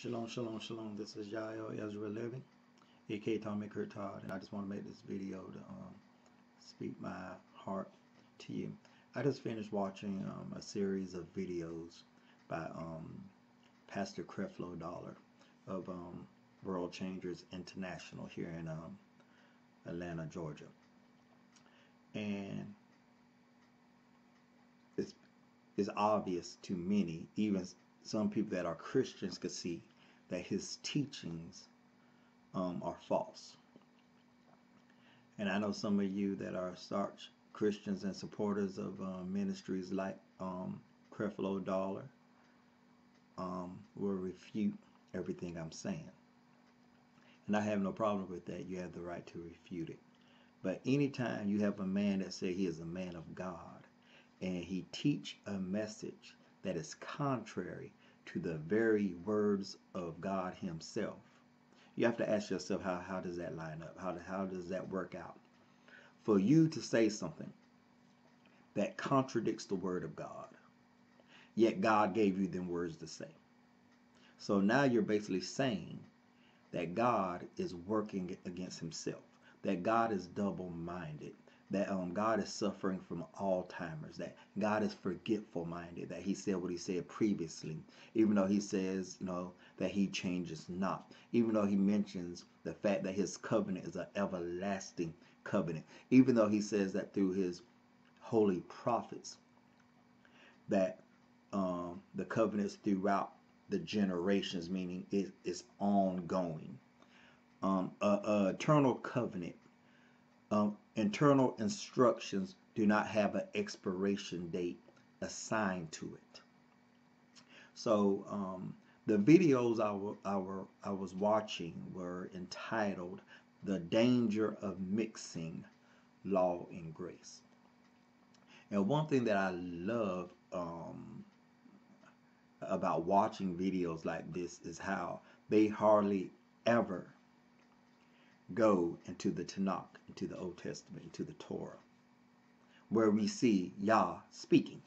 Shalom, shalom, shalom. This is Yael Ezra Levy, aka Tommy Todd, and I just want to make this video to um, speak my heart to you. I just finished watching um, a series of videos by um, Pastor Creflo Dollar of um, World Changers International here in um, Atlanta, Georgia. And it's, it's obvious to many, even some people that are Christians could see that his teachings um, are false. And I know some of you that are starch Christians and supporters of um, ministries like um, Creflo Dollar um, will refute everything I'm saying. And I have no problem with that. You have the right to refute it. But anytime you have a man that say he is a man of God and he teach a message that is contrary to the very words of God himself. You have to ask yourself how, how does that line up? How, how does that work out? For you to say something that contradicts the word of God, yet God gave you them words to say. So now you're basically saying that God is working against himself, that God is double minded, that um, God is suffering from Alzheimer's, that God is forgetful minded, that he said what he said previously, even though he says, you know, that he changes not, even though he mentions the fact that his covenant is an everlasting covenant, even though he says that through his holy prophets, that um, the covenants throughout the generations, meaning it is ongoing. Um, a, a eternal covenant um, internal instructions do not have an expiration date assigned to it. So um, the videos I, I was watching were entitled The Danger of Mixing Law and Grace. And one thing that I love um, about watching videos like this is how they hardly ever go into the Tanakh, into the Old Testament, into the Torah, where we see Yah speaking.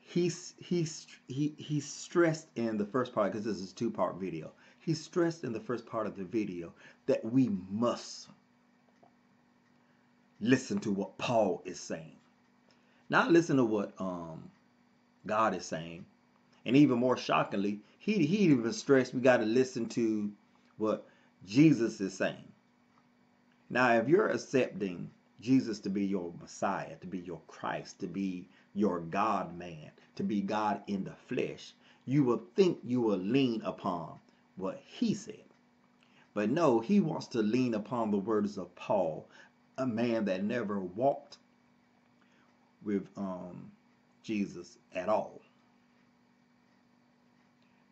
He's, he's, he, he's stressed in the first part, because this is a two-part video, he's stressed in the first part of the video that we must listen to what Paul is saying. Not listen to what um, God is saying. And even more shockingly, he, he even stressed we got to listen to what Jesus is saying. Now, if you're accepting Jesus to be your Messiah, to be your Christ, to be your God man, to be God in the flesh, you will think you will lean upon what he said. But no, he wants to lean upon the words of Paul, a man that never walked with um, Jesus at all,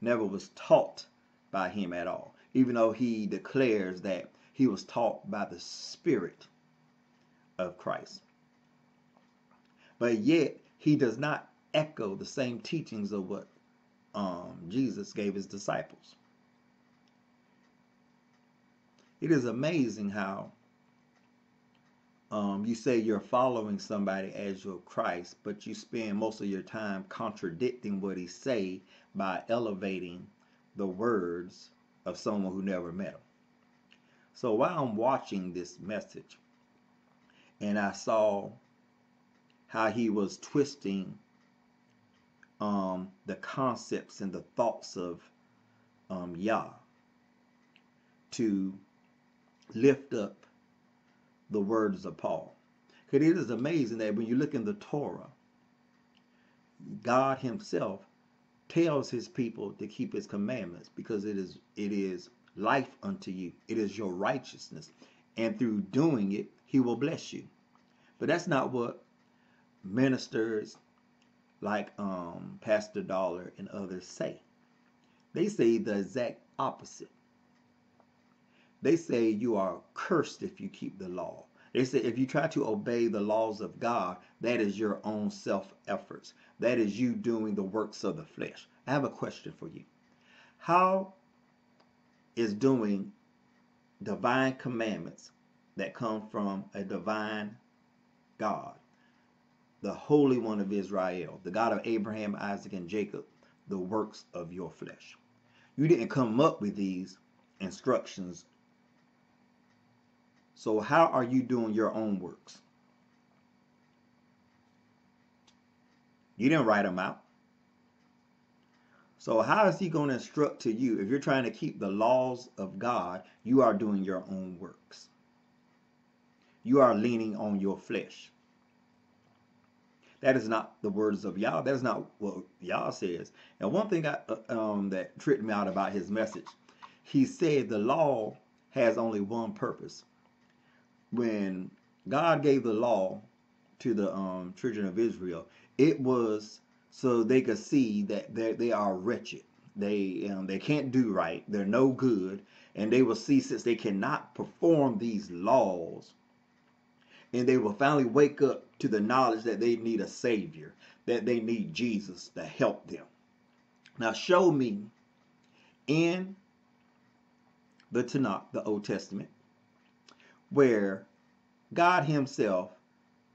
never was taught by him at all even though he declares that he was taught by the Spirit of Christ. But yet, he does not echo the same teachings of what um, Jesus gave his disciples. It is amazing how um, you say you're following somebody as your Christ, but you spend most of your time contradicting what he say by elevating the words of someone who never met him. So while I'm watching this message, and I saw how he was twisting um, the concepts and the thoughts of um, Yah to lift up the words of Paul. Because it is amazing that when you look in the Torah, God himself tells his people to keep his commandments because it is it is life unto you. It is your righteousness. And through doing it, he will bless you. But that's not what ministers like um, Pastor Dollar and others say. They say the exact opposite. They say you are cursed if you keep the law. They say if you try to obey the laws of God, that is your own self efforts. That is you doing the works of the flesh. I have a question for you. How is doing divine commandments that come from a divine God, the Holy One of Israel, the God of Abraham, Isaac, and Jacob, the works of your flesh? You didn't come up with these instructions. So how are you doing your own works? You didn't write them out. So how is he going to instruct to you if you're trying to keep the laws of God, you are doing your own works. You are leaning on your flesh. That is not the words of Yah. That is not what Yah says. And one thing I, uh, um, that tripped me out about his message, he said the law has only one purpose. When God gave the law to the um, children of Israel, it was so they could see that they are wretched. They um, they can't do right. They're no good, and they will see since they cannot perform these laws and they will finally wake up to the knowledge that they need a savior, that they need Jesus to help them. Now show me in the Tanakh, the Old Testament, where God himself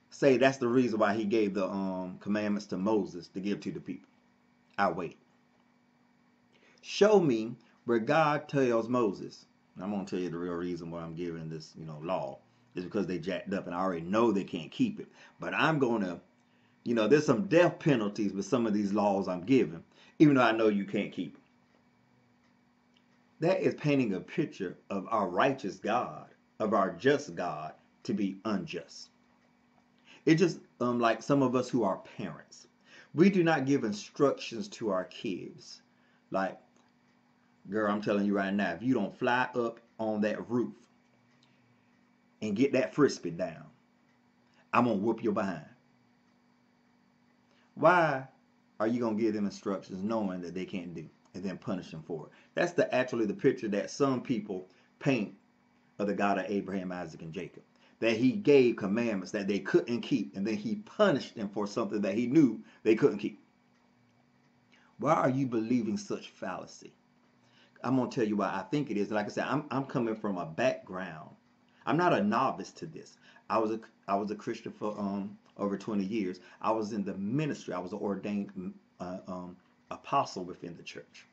say that's the reason why he gave the um, commandments to Moses to give to the people. I wait. Show me where God tells Moses, I'm to tell you the real reason why I'm giving this, you know, law is because they jacked up and I already know they can't keep it. But I'm going to, you know, there's some death penalties with some of these laws I'm giving, even though I know you can't keep them. That is painting a picture of our righteous God, of our just God to be unjust. It's just um, like some of us who are parents. We do not give instructions to our kids. Like, girl, I'm telling you right now, if you don't fly up on that roof and get that frisbee down, I'm going to whoop your behind. Why are you going to give them instructions knowing that they can't do and then punish them for it? That's the actually the picture that some people paint of the God of Abraham, Isaac, and Jacob. That he gave commandments that they couldn't keep, and then he punished them for something that he knew they couldn't keep. Why are you believing such fallacy? I'm gonna tell you why I think it is. Like I said, I'm I'm coming from a background I'm not a novice to this. I was a I was a Christian for um over 20 years. I was in the ministry. I was an ordained uh, um, apostle within the church.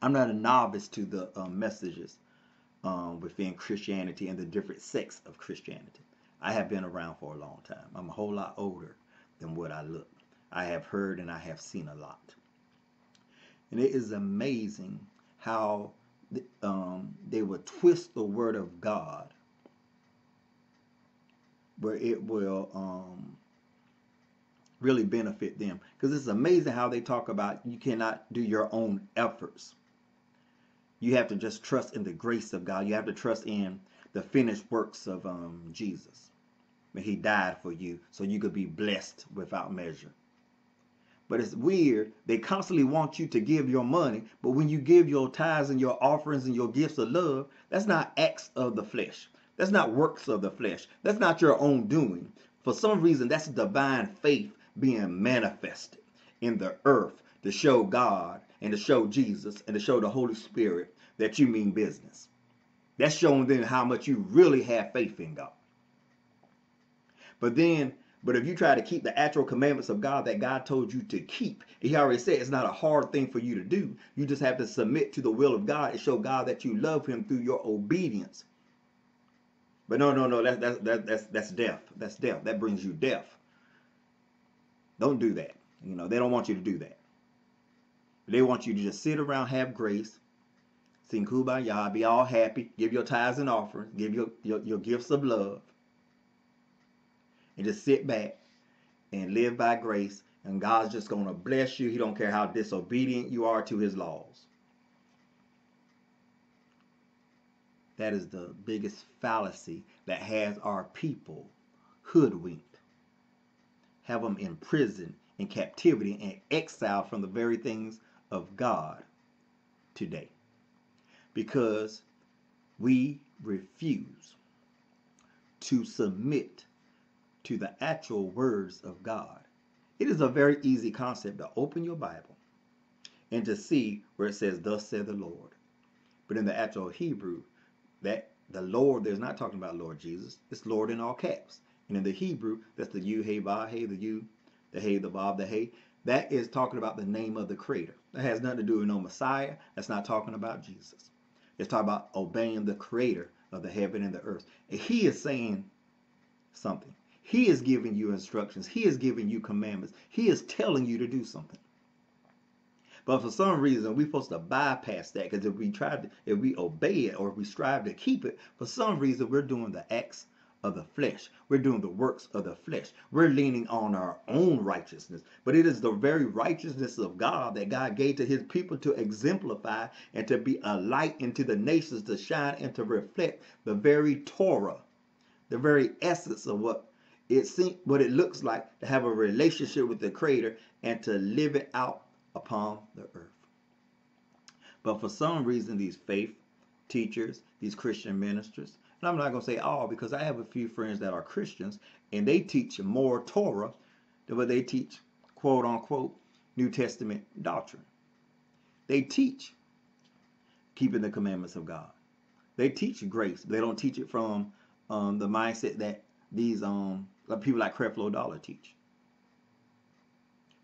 I'm not a novice to the um, messages um, within Christianity and the different sects of Christianity. I have been around for a long time. I'm a whole lot older than what I look. I have heard and I have seen a lot. And it is amazing how um, they would twist the word of God where it will um, really benefit them. Because it's amazing how they talk about you cannot do your own efforts. You have to just trust in the grace of God. You have to trust in the finished works of um, Jesus. When he died for you so you could be blessed without measure. But it's weird. They constantly want you to give your money, but when you give your tithes and your offerings and your gifts of love, that's not acts of the flesh. That's not works of the flesh. That's not your own doing. For some reason, that's divine faith being manifested in the earth to show God and to show Jesus and to show the Holy Spirit that you mean business. That's showing them how much you really have faith in God. But then, but if you try to keep the actual commandments of God that God told you to keep, He already said it's not a hard thing for you to do. You just have to submit to the will of God and show God that you love Him through your obedience but no, no, no, that's, that's, that, that's, that's death. That's death. That brings you death. Don't do that. You know, they don't want you to do that. They want you to just sit around, have grace, sing kumbaya, be all happy, give your tithes and offerings, give your, your, your gifts of love, and just sit back and live by grace. And God's just going to bless you. He don't care how disobedient you are to his laws. That is the biggest fallacy that has our people hoodwinked. Have them in prison, in captivity, and exiled from the very things of God today. Because we refuse to submit to the actual words of God. It is a very easy concept to open your Bible and to see where it says, Thus said the Lord. But in the actual Hebrew, that the Lord there's not talking about Lord Jesus. It's Lord in all caps. And in the Hebrew, that's the you, hey, ba, hey, the you, the hey, the bob, the hey. That is talking about the name of the Creator. That has nothing to do with no Messiah. That's not talking about Jesus. It's talking about obeying the Creator of the heaven and the earth. And He is saying something. He is giving you instructions. He is giving you commandments. He is telling you to do something. But for some reason, we're supposed to bypass that because if we try to, if we obey it or if we strive to keep it, for some reason, we're doing the acts of the flesh. We're doing the works of the flesh. We're leaning on our own righteousness. But it is the very righteousness of God that God gave to his people to exemplify and to be a light into the nations to shine and to reflect the very Torah, the very essence of what it seems what it looks like to have a relationship with the creator and to live it out upon the earth. But for some reason, these faith teachers, these Christian ministers, and I'm not going to say all because I have a few friends that are Christians and they teach more Torah than what they teach, quote unquote, New Testament doctrine. They teach keeping the commandments of God. They teach grace. They don't teach it from um, the mindset that these um, people like Creflo Dollar teach.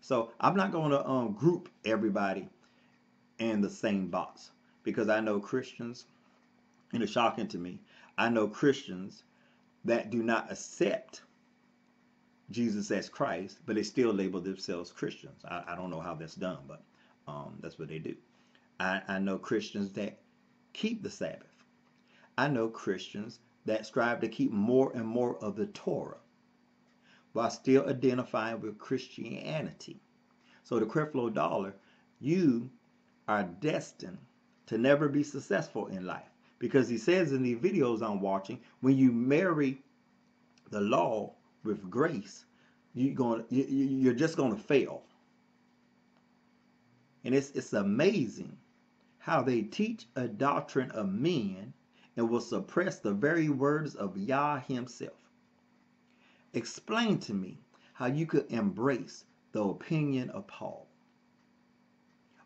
So I'm not going to um, group everybody in the same box because I know Christians, and it's shocking to me, I know Christians that do not accept Jesus as Christ, but they still label themselves Christians. I, I don't know how that's done, but um, that's what they do. I, I know Christians that keep the Sabbath. I know Christians that strive to keep more and more of the Torah while still identifying with Christianity. So the Creflo Dollar, you are destined to never be successful in life because he says in the videos I'm watching, when you marry the law with grace, you're going you're just going to fail. And it's it's amazing how they teach a doctrine of men and will suppress the very words of Yah himself. Explain to me how you could embrace the opinion of Paul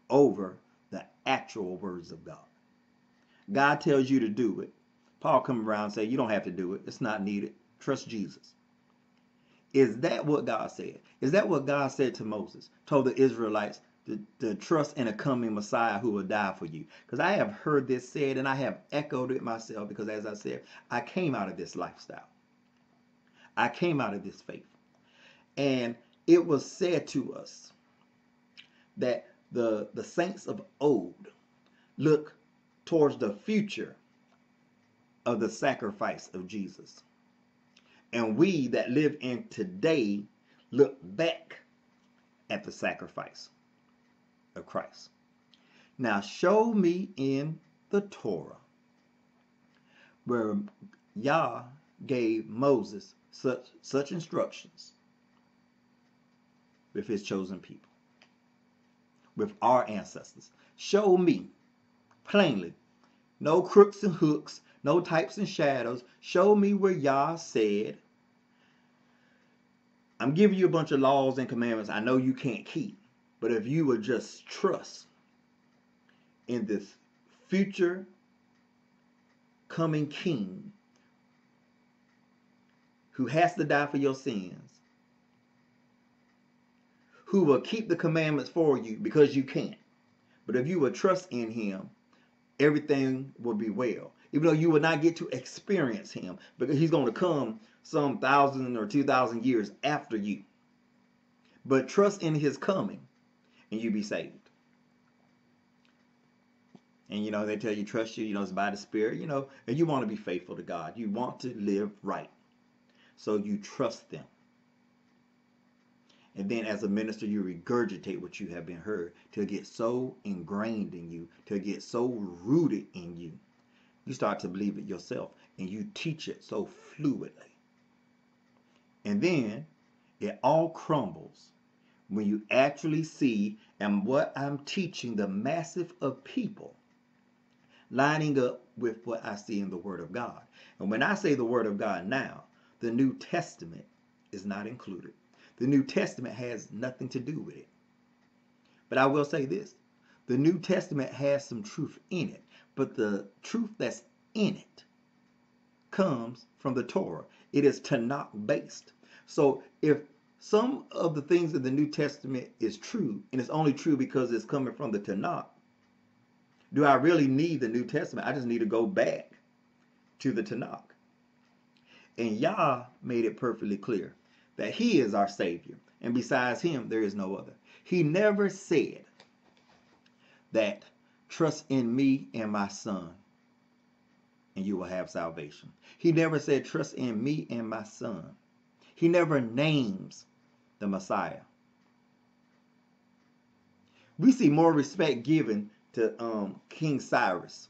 over the actual words of God. God tells you to do it. Paul come around and say, you don't have to do it. It's not needed. Trust Jesus. Is that what God said? Is that what God said to Moses? Told the Israelites to, to trust in a coming Messiah who will die for you. Because I have heard this said and I have echoed it myself because as I said, I came out of this lifestyle. I came out of this faith. And it was said to us that the, the saints of old look towards the future of the sacrifice of Jesus. And we that live in today look back at the sacrifice of Christ. Now show me in the Torah where Yah gave Moses such such instructions with his chosen people, with our ancestors. Show me plainly. No crooks and hooks, no types and shadows. Show me where Yah said, I'm giving you a bunch of laws and commandments I know you can't keep. But if you would just trust in this future coming king who has to die for your sins, who will keep the commandments for you because you can't. But if you will trust in him, everything will be well. Even though you will not get to experience him, because he's going to come some thousand or two thousand years after you. But trust in his coming and you be saved. And you know, they tell you trust you, you know, it's by the Spirit, you know, and you want to be faithful to God. You want to live right. So you trust them. And then as a minister, you regurgitate what you have been heard to get so ingrained in you, to get so rooted in you. You start to believe it yourself and you teach it so fluidly. And then it all crumbles when you actually see and what I'm teaching the massive of people lining up with what I see in the Word of God. And when I say the Word of God now, the New Testament is not included. The New Testament has nothing to do with it. But I will say this the New Testament has some truth in it, but the truth that's in it comes from the Torah. It is Tanakh based. So if some of the things in the New Testament is true, and it's only true because it's coming from the Tanakh. Do I really need the New Testament? I just need to go back to the Tanakh. And Yah made it perfectly clear that He is our Savior, and besides Him, there is no other. He never said that trust in me and my Son, and you will have salvation. He never said trust in me and my Son. He never names the Messiah. We see more respect given to um, King Cyrus.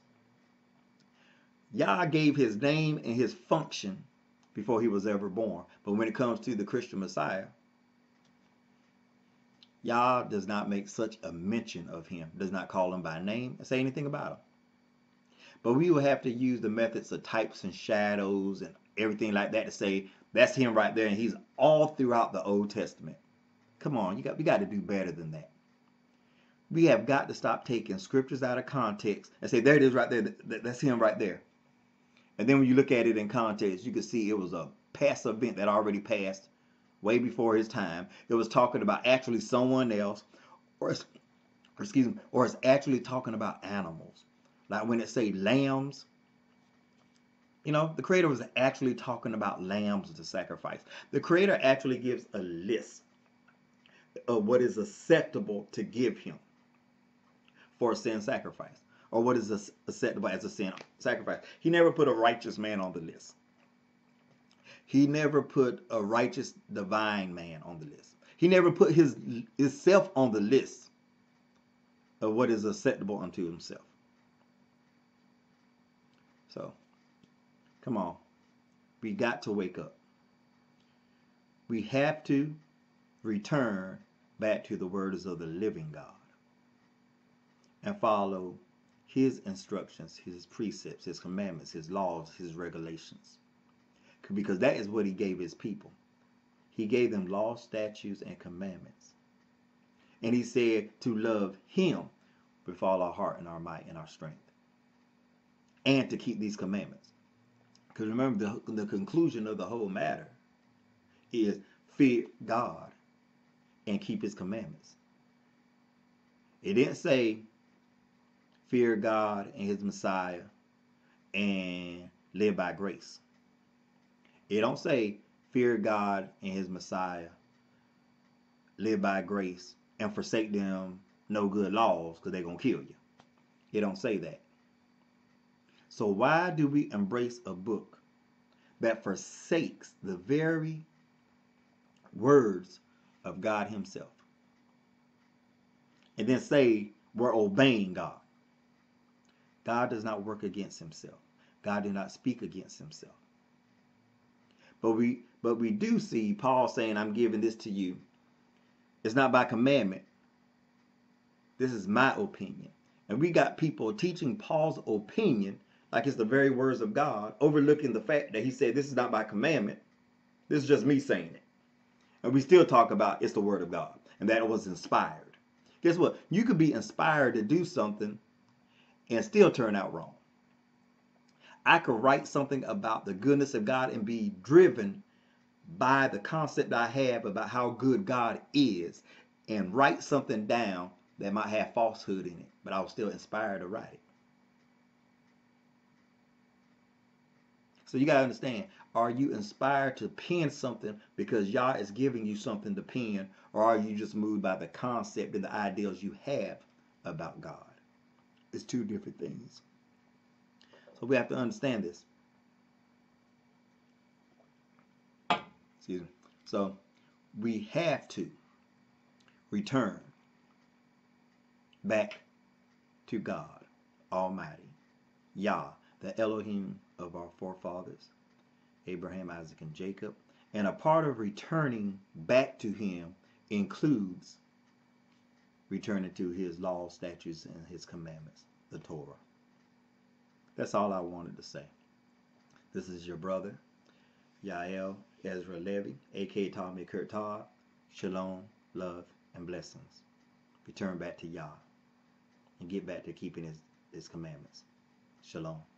Yah gave his name and his function before he was ever born. But when it comes to the Christian Messiah, Yah does not make such a mention of him, does not call him by name and say anything about him. But we will have to use the methods of types and shadows and everything like that to say that's him right there, and he's all throughout the Old Testament. Come on, you got we got to do better than that. We have got to stop taking scriptures out of context and say there it is right there. That's him right there. And then when you look at it in context, you can see it was a past event that already passed way before his time. It was talking about actually someone else, or, or excuse me, or it's actually talking about animals. Like when it say lambs, you know, the creator was actually talking about lambs to sacrifice. The creator actually gives a list of what is acceptable to give him for a sin sacrifice or what is acceptable as a sin sacrifice. He never put a righteous man on the list. He never put a righteous divine man on the list. He never put his himself on the list of what is acceptable unto himself. So Come on. We got to wake up. We have to return back to the words of the living God and follow his instructions, his precepts, his commandments, his laws, his regulations. Because that is what he gave his people. He gave them laws, statutes, and commandments. And he said to love him with all our heart and our might and our strength. And to keep these commandments. Because remember, the, the conclusion of the whole matter is fear God and keep his commandments. It didn't say fear God and his Messiah and live by grace. It don't say fear God and his Messiah, live by grace, and forsake them no good laws because they're going to kill you. It don't say that. So why do we embrace a book that forsakes the very words of God himself? And then say we're obeying God. God does not work against himself. God did not speak against himself. But we but we do see Paul saying, I'm giving this to you. It's not by commandment. This is my opinion. And we got people teaching Paul's opinion like it's the very words of God, overlooking the fact that he said, This is not by commandment. This is just me saying it. And we still talk about it's the word of God and that it was inspired. Guess what? You could be inspired to do something and still turn out wrong. I could write something about the goodness of God and be driven by the concept I have about how good God is and write something down that might have falsehood in it, but I was still inspired to write it. So you got to understand, are you inspired to pen something because Yah is giving you something to pen, or are you just moved by the concept and the ideals you have about God? It's two different things. So we have to understand this. Excuse me. So we have to return back to God Almighty, Yah, the Elohim of our forefathers, Abraham, Isaac, and Jacob. And a part of returning back to him includes returning to his law, statutes, and his commandments, the Torah. That's all I wanted to say. This is your brother, Yael Ezra Levy, aka Tommy Kurtad. Shalom, love, and blessings. Return back to Yah and get back to keeping his, his commandments. Shalom.